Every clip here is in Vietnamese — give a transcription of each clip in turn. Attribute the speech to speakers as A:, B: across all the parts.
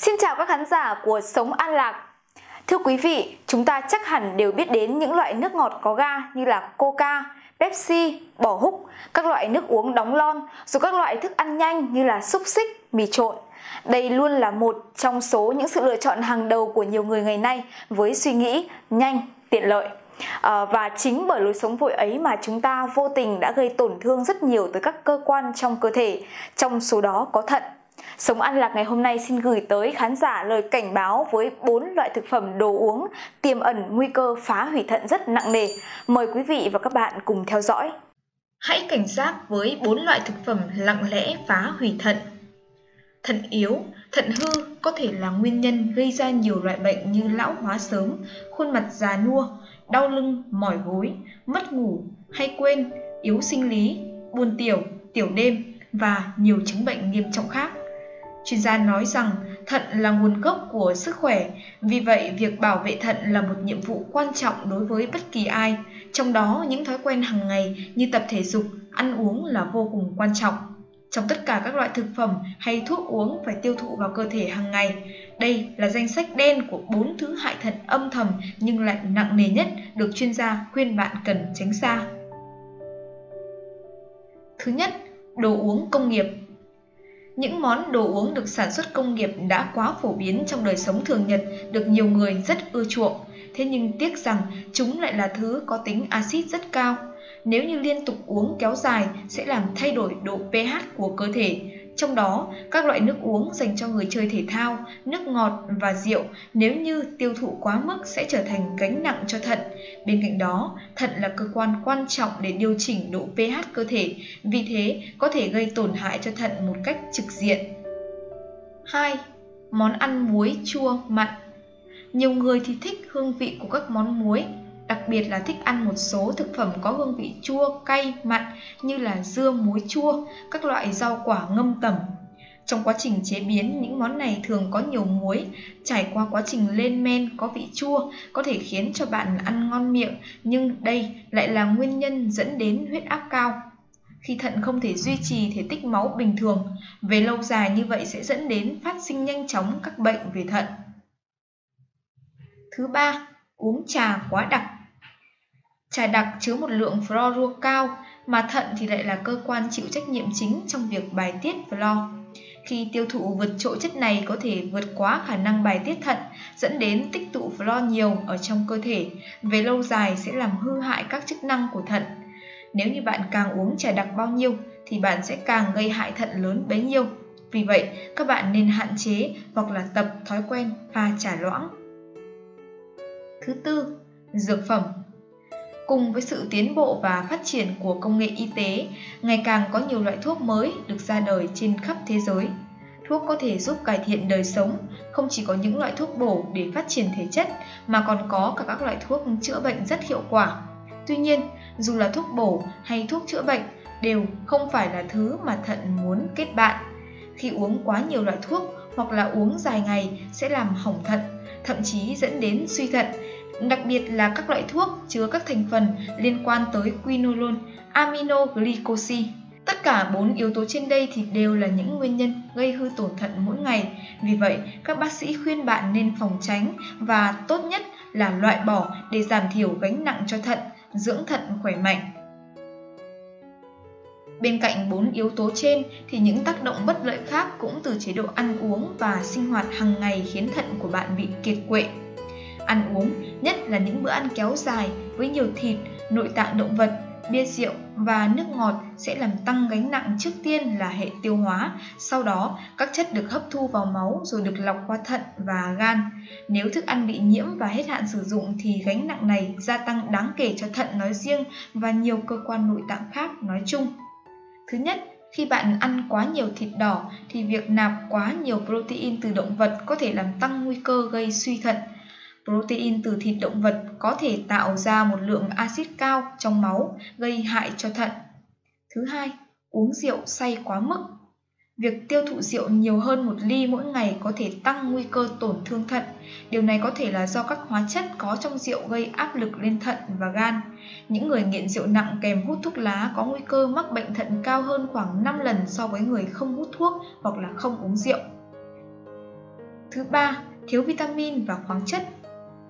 A: Xin chào các khán giả của Sống An Lạc. Thưa quý vị, chúng ta chắc hẳn đều biết đến những loại nước ngọt có ga như là Coca, Pepsi, bò húc, các loại nước uống đóng lon, rồi các loại thức ăn nhanh như là xúc xích, mì trộn. Đây luôn là một trong số những sự lựa chọn hàng đầu của nhiều người ngày nay với suy nghĩ nhanh, tiện lợi. À, và chính bởi lối sống vội ấy mà chúng ta vô tình đã gây tổn thương rất nhiều tới các cơ quan trong cơ thể, trong số đó có thận. Sống An Lạc ngày hôm nay xin gửi tới khán giả lời cảnh báo với 4 loại thực phẩm đồ uống tiềm ẩn nguy cơ phá hủy thận rất nặng nề. Mời quý vị và các bạn cùng theo dõi.
B: Hãy cảnh giác với 4 loại thực phẩm lặng lẽ phá hủy thận. Thận yếu, thận hư có thể là nguyên nhân gây ra nhiều loại bệnh như lão hóa sớm, khuôn mặt già nua, đau lưng, mỏi gối, mất ngủ, hay quên, yếu sinh lý, buồn tiểu, tiểu đêm và nhiều chứng bệnh nghiêm trọng khác. Chuyên gia nói rằng thận là nguồn gốc của sức khỏe, vì vậy việc bảo vệ thận là một nhiệm vụ quan trọng đối với bất kỳ ai, trong đó những thói quen hàng ngày như tập thể dục, ăn uống là vô cùng quan trọng. Trong tất cả các loại thực phẩm hay thuốc uống phải tiêu thụ vào cơ thể hàng ngày, đây là danh sách đen của bốn thứ hại thận âm thầm nhưng lại nặng nề nhất được chuyên gia khuyên bạn cần tránh xa. Thứ nhất, đồ uống công nghiệp những món đồ uống được sản xuất công nghiệp đã quá phổ biến trong đời sống thường nhật, được nhiều người rất ưa chuộng. Thế nhưng tiếc rằng chúng lại là thứ có tính axit rất cao. Nếu như liên tục uống kéo dài sẽ làm thay đổi độ pH của cơ thể, trong đó, các loại nước uống dành cho người chơi thể thao, nước ngọt và rượu nếu như tiêu thụ quá mức sẽ trở thành gánh nặng cho thận. Bên cạnh đó, thận là cơ quan quan trọng để điều chỉnh độ pH cơ thể, vì thế có thể gây tổn hại cho thận một cách trực diện. 2. Món ăn muối chua mặn Nhiều người thì thích hương vị của các món muối, đặc biệt là thích ăn một số thực phẩm có hương vị chua, cay, mặn như là dưa muối chua, các loại rau quả ngâm tẩm. Trong quá trình chế biến, những món này thường có nhiều muối, trải qua quá trình lên men có vị chua, có thể khiến cho bạn ăn ngon miệng, nhưng đây lại là nguyên nhân dẫn đến huyết áp cao. Khi thận không thể duy trì thể tích máu bình thường, về lâu dài như vậy sẽ dẫn đến phát sinh nhanh chóng các bệnh về thận. Thứ ba, uống trà quá đặc. Trà đặc chứa một lượng fluorua cao, mà thận thì lại là cơ quan chịu trách nhiệm chính trong việc bài tiết fluor. Khi tiêu thụ vượt trội chất này có thể vượt quá khả năng bài tiết thận, dẫn đến tích tụ fluor nhiều ở trong cơ thể, về lâu dài sẽ làm hư hại các chức năng của thận. Nếu như bạn càng uống trà đặc bao nhiêu thì bạn sẽ càng gây hại thận lớn bấy nhiêu. Vì vậy, các bạn nên hạn chế hoặc là tập thói quen pha trà loãng. Thứ tư, dược phẩm Cùng với sự tiến bộ và phát triển của công nghệ y tế, ngày càng có nhiều loại thuốc mới được ra đời trên khắp thế giới. Thuốc có thể giúp cải thiện đời sống, không chỉ có những loại thuốc bổ để phát triển thể chất mà còn có cả các loại thuốc chữa bệnh rất hiệu quả. Tuy nhiên, dù là thuốc bổ hay thuốc chữa bệnh đều không phải là thứ mà thận muốn kết bạn. Khi uống quá nhiều loại thuốc hoặc là uống dài ngày sẽ làm hỏng thận, thậm chí dẫn đến suy thận đặc biệt là các loại thuốc chứa các thành phần liên quan tới quinolone, aminoglycosi. Tất cả bốn yếu tố trên đây thì đều là những nguyên nhân gây hư tổn thận mỗi ngày. Vì vậy, các bác sĩ khuyên bạn nên phòng tránh và tốt nhất là loại bỏ để giảm thiểu gánh nặng cho thận, dưỡng thận khỏe mạnh. Bên cạnh bốn yếu tố trên thì những tác động bất lợi khác cũng từ chế độ ăn uống và sinh hoạt hàng ngày khiến thận của bạn bị kiệt quệ. Ăn uống, nhất là những bữa ăn kéo dài với nhiều thịt, nội tạng động vật, bia rượu và nước ngọt sẽ làm tăng gánh nặng trước tiên là hệ tiêu hóa, sau đó các chất được hấp thu vào máu rồi được lọc qua thận và gan. Nếu thức ăn bị nhiễm và hết hạn sử dụng thì gánh nặng này gia tăng đáng kể cho thận nói riêng và nhiều cơ quan nội tạng khác nói chung. Thứ nhất, khi bạn ăn quá nhiều thịt đỏ thì việc nạp quá nhiều protein từ động vật có thể làm tăng nguy cơ gây suy thận. Protein từ thịt động vật có thể tạo ra một lượng axit cao trong máu, gây hại cho thận. Thứ hai, uống rượu say quá mức. Việc tiêu thụ rượu nhiều hơn một ly mỗi ngày có thể tăng nguy cơ tổn thương thận. Điều này có thể là do các hóa chất có trong rượu gây áp lực lên thận và gan. Những người nghiện rượu nặng kèm hút thuốc lá có nguy cơ mắc bệnh thận cao hơn khoảng 5 lần so với người không hút thuốc hoặc là không uống rượu. Thứ ba, thiếu vitamin và khoáng chất.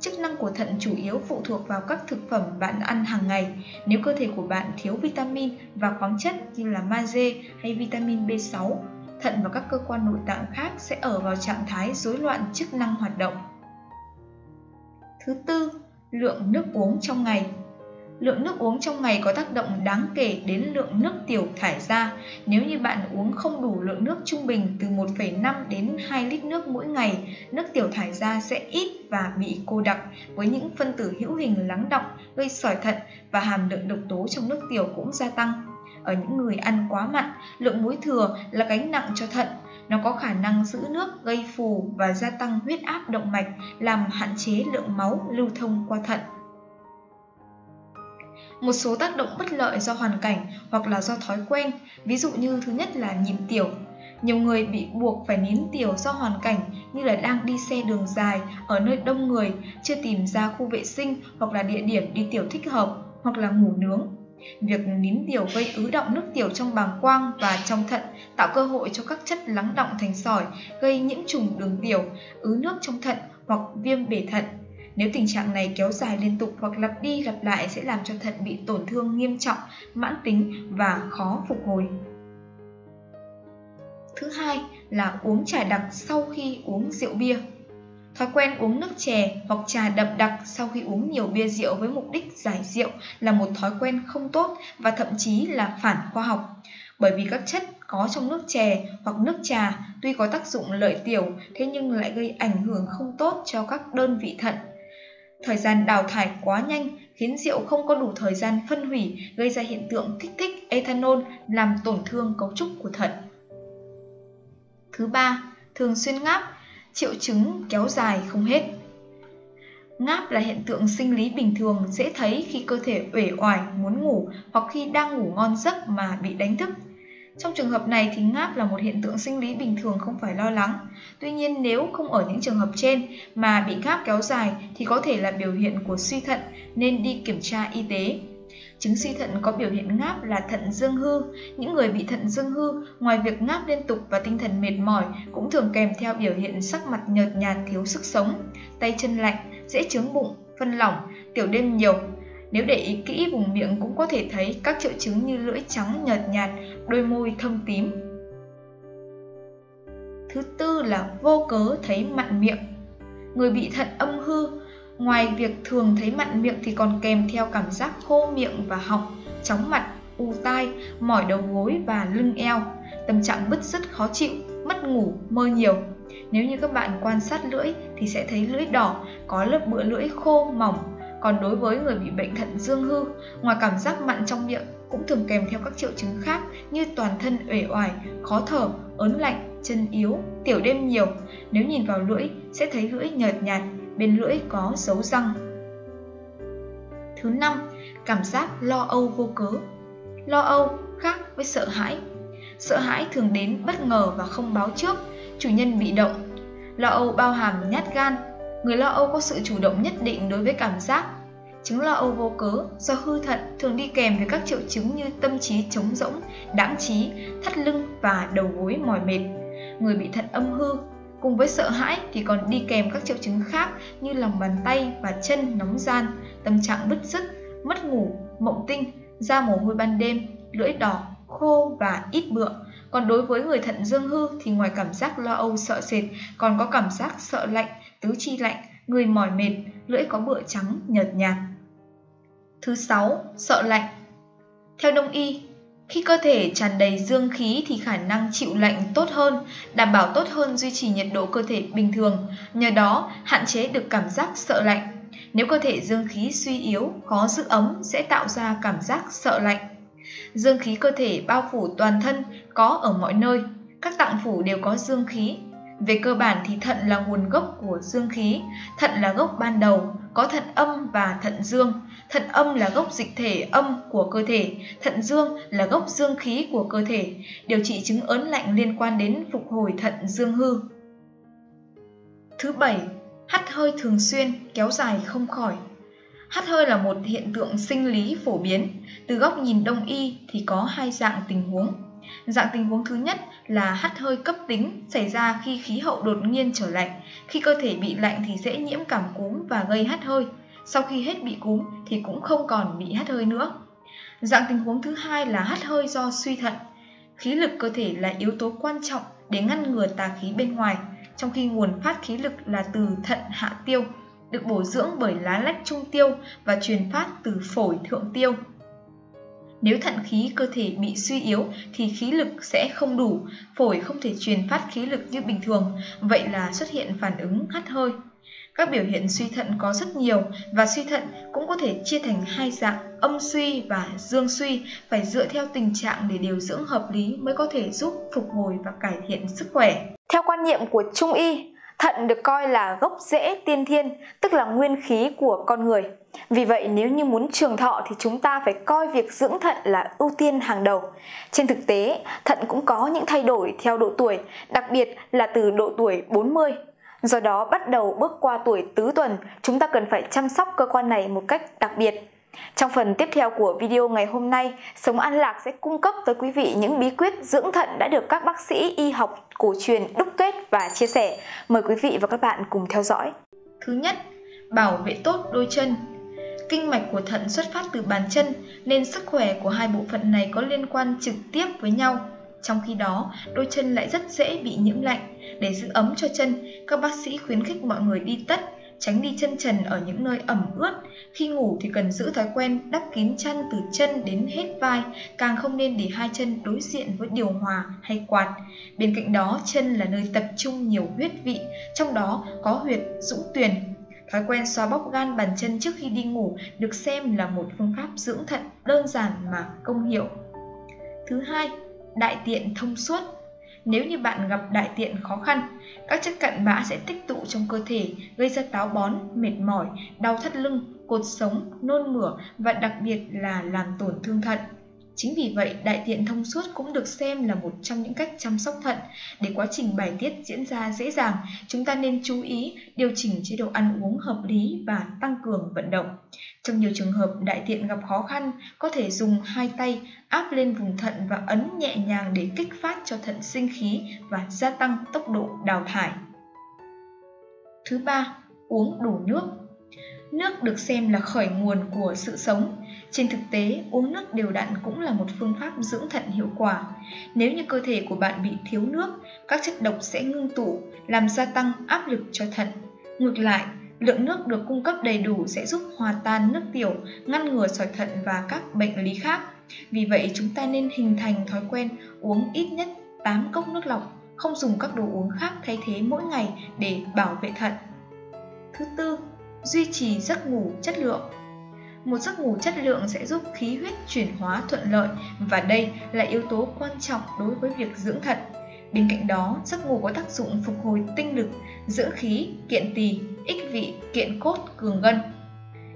B: Chức năng của thận chủ yếu phụ thuộc vào các thực phẩm bạn ăn hàng ngày. Nếu cơ thể của bạn thiếu vitamin và khoáng chất như là magie hay vitamin B6, thận và các cơ quan nội tạng khác sẽ ở vào trạng thái rối loạn chức năng hoạt động. Thứ tư, lượng nước uống trong ngày. Lượng nước uống trong ngày có tác động đáng kể đến lượng nước tiểu thải ra. Nếu như bạn uống không đủ lượng nước trung bình từ 1,5 đến 2 lít nước mỗi ngày, nước tiểu thải ra sẽ ít và bị cô đặc với những phân tử hữu hình lắng động gây sỏi thận và hàm lượng độc tố trong nước tiểu cũng gia tăng. Ở những người ăn quá mặn, lượng muối thừa là gánh nặng cho thận. Nó có khả năng giữ nước, gây phù và gia tăng huyết áp động mạch, làm hạn chế lượng máu lưu thông qua thận. Một số tác động bất lợi do hoàn cảnh hoặc là do thói quen, ví dụ như thứ nhất là nhịn tiểu. Nhiều người bị buộc phải nín tiểu do hoàn cảnh như là đang đi xe đường dài ở nơi đông người, chưa tìm ra khu vệ sinh hoặc là địa điểm đi tiểu thích hợp, hoặc là ngủ nướng. Việc nín tiểu gây ứ động nước tiểu trong bàng quang và trong thận tạo cơ hội cho các chất lắng động thành sỏi, gây nhiễm trùng đường tiểu, ứ nước trong thận hoặc viêm bể thận. Nếu tình trạng này kéo dài liên tục hoặc lặp đi lặp lại sẽ làm cho thận bị tổn thương nghiêm trọng, mãn tính và khó phục hồi. Thứ hai là uống trà đặc sau khi uống rượu bia. Thói quen uống nước chè hoặc trà đậm đặc sau khi uống nhiều bia rượu với mục đích giải rượu là một thói quen không tốt và thậm chí là phản khoa học. Bởi vì các chất có trong nước chè hoặc nước trà tuy có tác dụng lợi tiểu thế nhưng lại gây ảnh hưởng không tốt cho các đơn vị thận. Thời gian đào thải quá nhanh khiến rượu không có đủ thời gian phân hủy gây ra hiện tượng kích thích ethanol làm tổn thương cấu trúc của thận. Thứ ba, thường xuyên ngáp triệu chứng kéo dài không hết. Ngáp là hiện tượng sinh lý bình thường dễ thấy khi cơ thể uể oải muốn ngủ hoặc khi đang ngủ ngon giấc mà bị đánh thức. Trong trường hợp này thì ngáp là một hiện tượng sinh lý bình thường không phải lo lắng. Tuy nhiên nếu không ở những trường hợp trên mà bị ngáp kéo dài thì có thể là biểu hiện của suy thận nên đi kiểm tra y tế. Chứng suy thận có biểu hiện ngáp là thận dương hư. Những người bị thận dương hư, ngoài việc ngáp liên tục và tinh thần mệt mỏi, cũng thường kèm theo biểu hiện sắc mặt nhợt nhạt thiếu sức sống, tay chân lạnh, dễ chướng bụng, phân lỏng, tiểu đêm nhiều. Nếu để ý kỹ vùng miệng cũng có thể thấy các triệu chứng như lưỡi trắng nhợt nhạt, đôi môi thâm tím. Thứ tư là vô cớ thấy mặn miệng. Người bị thận âm hư Ngoài việc thường thấy mặn miệng thì còn kèm theo cảm giác khô miệng và họng, chóng mặt, u tai, mỏi đầu gối và lưng eo, tâm trạng bứt rứt khó chịu, mất ngủ, mơ nhiều. Nếu như các bạn quan sát lưỡi thì sẽ thấy lưỡi đỏ, có lớp bựa lưỡi khô, mỏng. Còn đối với người bị bệnh thận dương hư, ngoài cảm giác mặn trong miệng cũng thường kèm theo các triệu chứng khác như toàn thân uể oải, khó thở, ớn lạnh, chân yếu, tiểu đêm nhiều. Nếu nhìn vào lưỡi sẽ thấy lưỡi nhợt nhạt, bên lưỡi có dấu răng. Thứ năm, cảm giác lo âu vô cớ. Lo âu khác với sợ hãi. Sợ hãi thường đến bất ngờ và không báo trước, chủ nhân bị động. Lo âu bao hàm nhát gan. Người lo âu có sự chủ động nhất định đối với cảm giác. Chứng lo âu vô cớ do hư thận thường đi kèm với các triệu chứng như tâm trí trống rỗng, đãng trí, thắt lưng và đầu gối mỏi mệt. Người bị thận âm hư Cùng với sợ hãi thì còn đi kèm các triệu chứng khác như lòng bàn tay và chân nóng gian, tâm trạng bứt rứt, mất ngủ, mộng tinh, da mồ hôi ban đêm, lưỡi đỏ, khô và ít bựa. Còn đối với người thận dương hư thì ngoài cảm giác lo âu sợ sệt còn có cảm giác sợ lạnh, tứ chi lạnh, người mỏi mệt, lưỡi có bựa trắng nhợt nhạt. Thứ sáu, sợ lạnh. Theo đông y, khi cơ thể tràn đầy dương khí thì khả năng chịu lạnh tốt hơn, đảm bảo tốt hơn duy trì nhiệt độ cơ thể bình thường, nhờ đó hạn chế được cảm giác sợ lạnh. Nếu cơ thể dương khí suy yếu, khó giữ ấm sẽ tạo ra cảm giác sợ lạnh. Dương khí cơ thể bao phủ toàn thân, có ở mọi nơi. Các tạng phủ đều có dương khí. Về cơ bản thì thận là nguồn gốc của dương khí, thận là gốc ban đầu, có thận âm và thận dương. Thận âm là gốc dịch thể âm của cơ thể, thận dương là gốc dương khí của cơ thể. Điều trị chứng ớn lạnh liên quan đến phục hồi thận dương hư. Thứ bảy, hắt hơi thường xuyên, kéo dài không khỏi. Hắt hơi là một hiện tượng sinh lý phổ biến. Từ góc nhìn đông y thì có hai dạng tình huống. Dạng tình huống thứ nhất là hắt hơi cấp tính xảy ra khi khí hậu đột nhiên trở lạnh. Khi cơ thể bị lạnh thì dễ nhiễm cảm cúm và gây hắt hơi. Sau khi hết bị cúm thì cũng không còn bị hắt hơi nữa. Dạng tình huống thứ hai là hắt hơi do suy thận. Khí lực cơ thể là yếu tố quan trọng để ngăn ngừa tà khí bên ngoài, trong khi nguồn phát khí lực là từ thận hạ tiêu, được bổ dưỡng bởi lá lách trung tiêu và truyền phát từ phổi thượng tiêu. Nếu thận khí cơ thể bị suy yếu thì khí lực sẽ không đủ, phổi không thể truyền phát khí lực như bình thường, vậy là xuất hiện phản ứng hắt hơi. Các biểu hiện suy thận có rất nhiều và suy thận cũng có thể chia thành hai dạng âm suy và dương suy, phải dựa theo tình trạng để điều dưỡng hợp lý mới có thể giúp phục hồi và cải thiện sức khỏe.
A: Theo quan niệm của Trung y, thận được coi là gốc rễ tiên thiên, tức là nguyên khí của con người. Vì vậy nếu như muốn trường thọ thì chúng ta phải coi việc dưỡng thận là ưu tiên hàng đầu. Trên thực tế, thận cũng có những thay đổi theo độ tuổi, đặc biệt là từ độ tuổi 40 Do đó bắt đầu bước qua tuổi tứ tuần, chúng ta cần phải chăm sóc cơ quan này một cách đặc biệt. Trong phần tiếp theo của video ngày hôm nay, Sống An Lạc sẽ cung cấp tới quý vị những bí quyết dưỡng thận đã được các bác sĩ y học cổ truyền đúc kết và chia sẻ. Mời quý vị và các bạn cùng theo dõi.
B: Thứ nhất, bảo vệ tốt đôi chân. Kinh mạch của thận xuất phát từ bàn chân nên sức khỏe của hai bộ phận này có liên quan trực tiếp với nhau. Trong khi đó, đôi chân lại rất dễ bị nhiễm lạnh. Để giữ ấm cho chân, các bác sĩ khuyến khích mọi người đi tất, tránh đi chân trần ở những nơi ẩm ướt. Khi ngủ thì cần giữ thói quen đắp kín chân từ chân đến hết vai, càng không nên để hai chân đối diện với điều hòa hay quạt. Bên cạnh đó, chân là nơi tập trung nhiều huyết vị, trong đó có huyệt dũng tuyền. Thói quen xoa bóp gan bàn chân trước khi đi ngủ được xem là một phương pháp dưỡng thận đơn giản mà công hiệu. Thứ hai, đại tiện thông suốt. Nếu như bạn gặp đại tiện khó khăn, các chất cặn bã sẽ tích tụ trong cơ thể, gây ra táo bón, mệt mỏi, đau thắt lưng, cột sống, nôn mửa và đặc biệt là làm tổn thương thận. Chính vì vậy, đại tiện thông suốt cũng được xem là một trong những cách chăm sóc thận. Để quá trình bài tiết diễn ra dễ dàng, chúng ta nên chú ý điều chỉnh chế độ ăn uống hợp lý và tăng cường vận động. Trong nhiều trường hợp đại tiện gặp khó khăn, có thể dùng hai tay áp lên vùng thận và ấn nhẹ nhàng để kích phát cho thận sinh khí và gia tăng tốc độ đào thải. Thứ ba, uống đủ nước. Nước được xem là khởi nguồn của sự sống. Trên thực tế, uống nước đều đặn cũng là một phương pháp dưỡng thận hiệu quả. Nếu như cơ thể của bạn bị thiếu nước, các chất độc sẽ ngưng tụ, làm gia tăng áp lực cho thận. Ngược lại, lượng nước được cung cấp đầy đủ sẽ giúp hòa tan nước tiểu, ngăn ngừa sỏi thận và các bệnh lý khác. Vì vậy, chúng ta nên hình thành thói quen uống ít nhất 8 cốc nước lọc, không dùng các đồ uống khác thay thế mỗi ngày để bảo vệ thận. Thứ tư, duy trì giấc ngủ chất lượng. Một giấc ngủ chất lượng sẽ giúp khí huyết chuyển hóa thuận lợi và đây là yếu tố quan trọng đối với việc dưỡng thận. Bên cạnh đó, giấc ngủ có tác dụng phục hồi tinh lực, dưỡng khí, kiện tỳ, ích vị, kiện cốt, cường gân.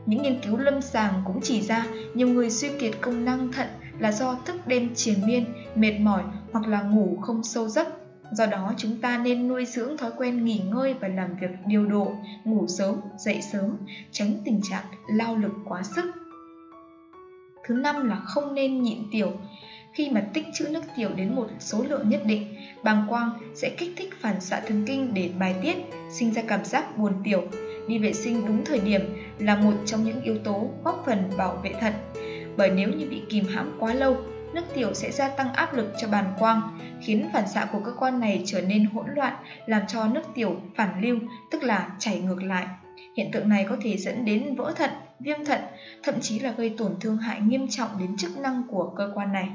B: Những nghiên cứu lâm sàng cũng chỉ ra nhiều người suy kiệt công năng thận là do thức đêm triền miên, mệt mỏi hoặc là ngủ không sâu giấc. Do đó chúng ta nên nuôi dưỡng thói quen nghỉ ngơi và làm việc điều độ, ngủ sớm, dậy sớm, tránh tình trạng lao lực quá sức. Thứ năm là không nên nhịn tiểu. Khi mà tích trữ nước tiểu đến một số lượng nhất định, bàng quang sẽ kích thích phản xạ thần kinh để bài tiết, sinh ra cảm giác buồn tiểu. Đi vệ sinh đúng thời điểm là một trong những yếu tố góp phần bảo vệ thận. Bởi nếu như bị kìm hãm quá lâu, nước tiểu sẽ gia tăng áp lực cho bàn quang, khiến phản xạ của cơ quan này trở nên hỗn loạn, làm cho nước tiểu phản lưu, tức là chảy ngược lại. Hiện tượng này có thể dẫn đến vỡ thận, viêm thận, thậm chí là gây tổn thương hại nghiêm trọng đến chức năng của cơ quan này.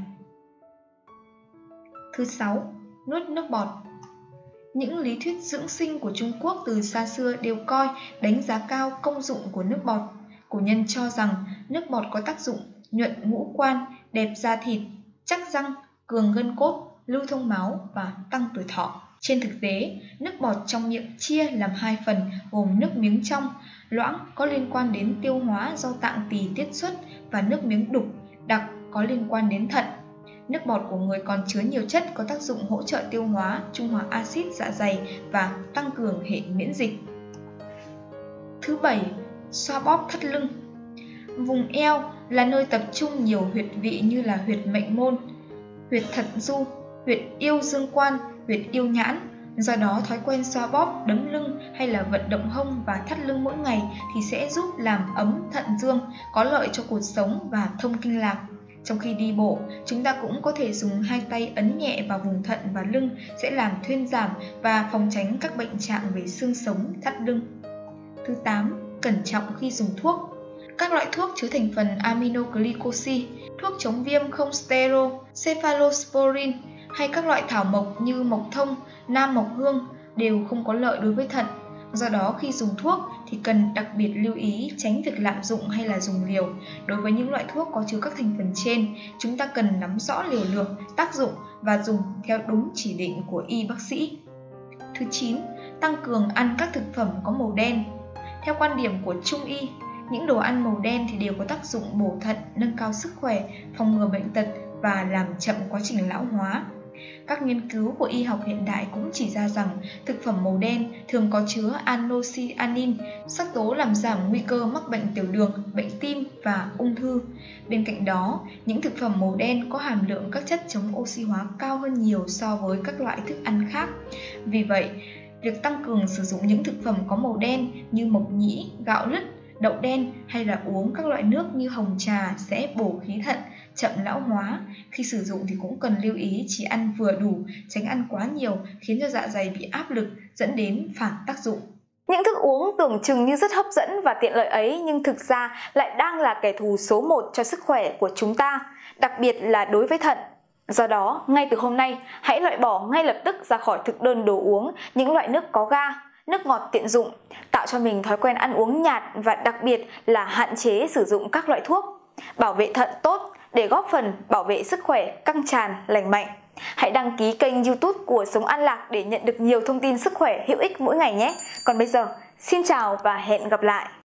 B: Thứ 6. Nuốt nước bọt Những lý thuyết dưỡng sinh của Trung Quốc từ xa xưa đều coi đánh giá cao công dụng của nước bọt. Cổ nhân cho rằng nước bọt có tác dụng nhuận ngũ quan, đẹp da thịt, chắc răng, cường gân cốt, lưu thông máu và tăng tuổi thọ. Trên thực tế, nước bọt trong miệng chia làm hai phần gồm nước miếng trong, loãng có liên quan đến tiêu hóa do tạng tỳ tiết xuất và nước miếng đục, đặc có liên quan đến thận. Nước bọt của người còn chứa nhiều chất có tác dụng hỗ trợ tiêu hóa, trung hòa axit dạ dày và tăng cường hệ miễn dịch. Thứ bảy, xoa bóp thắt lưng. Vùng eo là nơi tập trung nhiều huyệt vị như là huyệt mệnh môn, huyệt thận du, huyệt yêu dương quan, huyệt yêu nhãn. Do đó thói quen xoa bóp, đấm lưng hay là vận động hông và thắt lưng mỗi ngày thì sẽ giúp làm ấm thận dương, có lợi cho cuộc sống và thông kinh lạc. Trong khi đi bộ, chúng ta cũng có thể dùng hai tay ấn nhẹ vào vùng thận và lưng sẽ làm thuyên giảm và phòng tránh các bệnh trạng về xương sống, thắt lưng. Thứ 8. Cẩn trọng khi dùng thuốc. Các loại thuốc chứa thành phần aminoglycosi, thuốc chống viêm không stero, cephalosporin hay các loại thảo mộc như mộc thông, nam mộc hương đều không có lợi đối với thận. Do đó khi dùng thuốc thì cần đặc biệt lưu ý tránh việc lạm dụng hay là dùng liều. Đối với những loại thuốc có chứa các thành phần trên, chúng ta cần nắm rõ liều lượng, tác dụng và dùng theo đúng chỉ định của y bác sĩ. Thứ 9. Tăng cường ăn các thực phẩm có màu đen. Theo quan điểm của Trung y, những đồ ăn màu đen thì đều có tác dụng bổ thận, nâng cao sức khỏe, phòng ngừa bệnh tật và làm chậm quá trình lão hóa. Các nghiên cứu của y học hiện đại cũng chỉ ra rằng thực phẩm màu đen thường có chứa anocyanin, sắc tố làm giảm nguy cơ mắc bệnh tiểu đường, bệnh tim và ung thư. Bên cạnh đó, những thực phẩm màu đen có hàm lượng các chất chống oxy hóa cao hơn nhiều so với các loại thức ăn khác. Vì vậy, việc tăng cường sử dụng những thực phẩm có màu đen như mộc nhĩ, gạo lứt, đậu đen hay là uống các loại nước như hồng trà sẽ bổ khí thận, chậm lão hóa. Khi sử dụng thì cũng cần lưu ý chỉ ăn vừa đủ, tránh ăn quá nhiều khiến cho dạ dày bị áp lực dẫn đến phản tác dụng.
A: Những thức uống tưởng chừng như rất hấp dẫn và tiện lợi ấy nhưng thực ra lại đang là kẻ thù số 1 cho sức khỏe của chúng ta, đặc biệt là đối với thận. Do đó, ngay từ hôm nay, hãy loại bỏ ngay lập tức ra khỏi thực đơn đồ uống những loại nước có ga, nước ngọt tiện dụng, tạo cho mình thói quen ăn uống nhạt và đặc biệt là hạn chế sử dụng các loại thuốc. Bảo vệ thận tốt để góp phần bảo vệ sức khỏe căng tràn, lành mạnh. Hãy đăng ký kênh youtube của Sống An Lạc để nhận được nhiều thông tin sức khỏe hữu ích mỗi ngày nhé. Còn bây giờ, xin chào và hẹn gặp lại!